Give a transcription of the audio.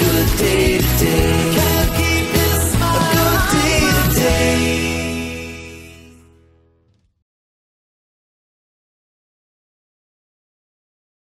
good day to day.